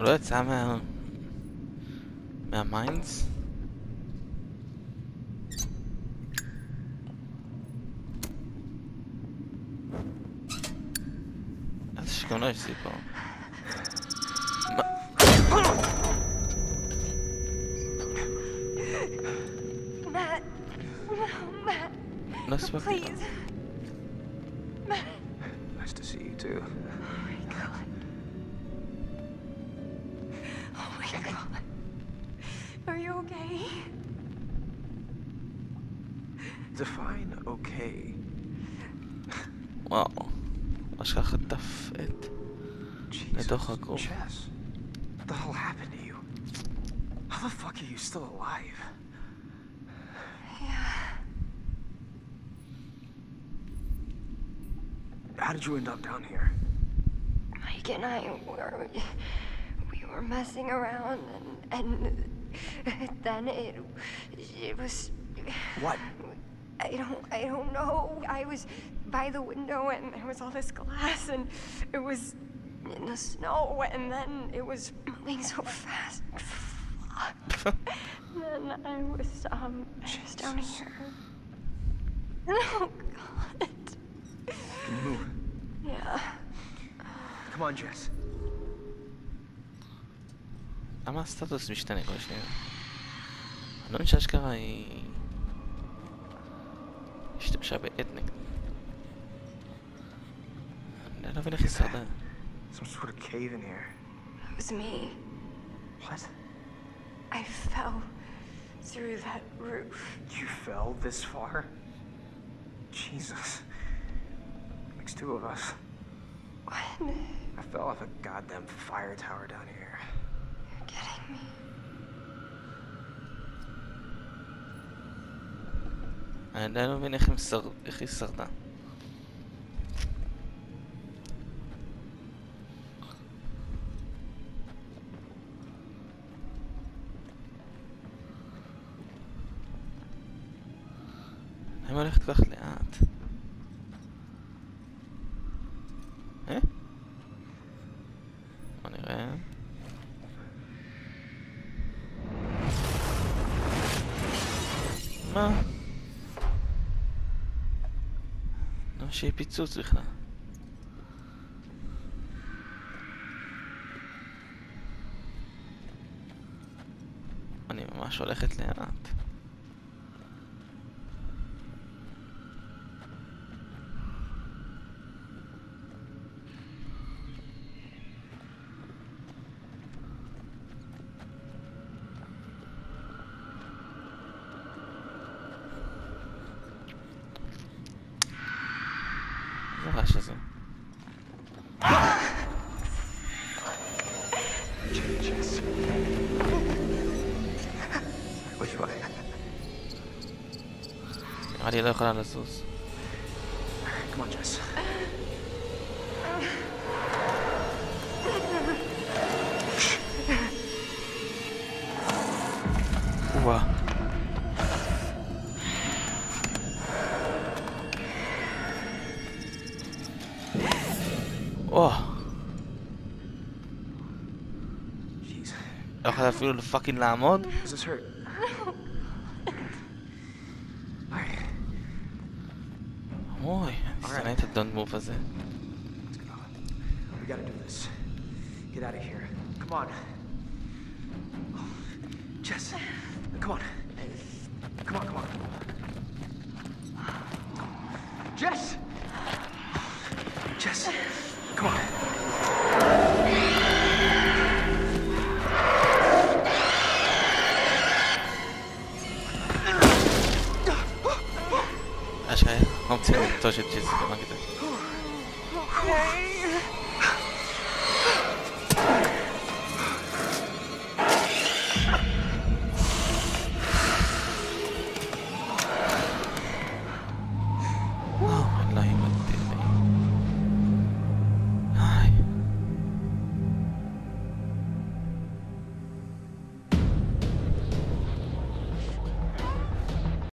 Oder? Jetzt haben wir mehr Mainz. Das ist gar nicht super. Matt, no, Matt, please. Matt. Nice to see you too. okay? Define okay. וואו. אשכרה חטף את... Jesus. לתוך הגוף. Chess. What the hell happened to you? How the fuck are you still alive? Yeah. How did you end up down here? Mike and I were we were messing around and and then it it was What? I don't I don't know. I was by the window and there was all this glass and it was in the snow and then it was moving so fast. Fuck. then I was um was down here. Oh god. Can you move? Yeah. Come on, Jess. I... Jeszcze trzeba etnik. Never gonna. Some sort of cave in here. It was me. What? I fell through that roof. You fell this far? Jesus. Makes two of us. What? I fell off a goddamn fire tower down here. Kidding me. אני עדיין לא מבין איך היא שרדה. היא הולכת כל כך לאט? מה? למה שיהיה פיצוץ בכלל? אני ממש הולכת לאט. وهكذا علي لا يقرأ على السوس Come on, Jess. או, Jeez. לא יכולה אפילו לפאקינג לעמוד? Does this hurt? Alright, אוי, אני שונא את הדון מוב הזה. let's go. We gotta do this. Get out of here. Come on. Jess, come on. Come on, come on. Jess! Jess, 엄청 저 지금 지금 안 기다려.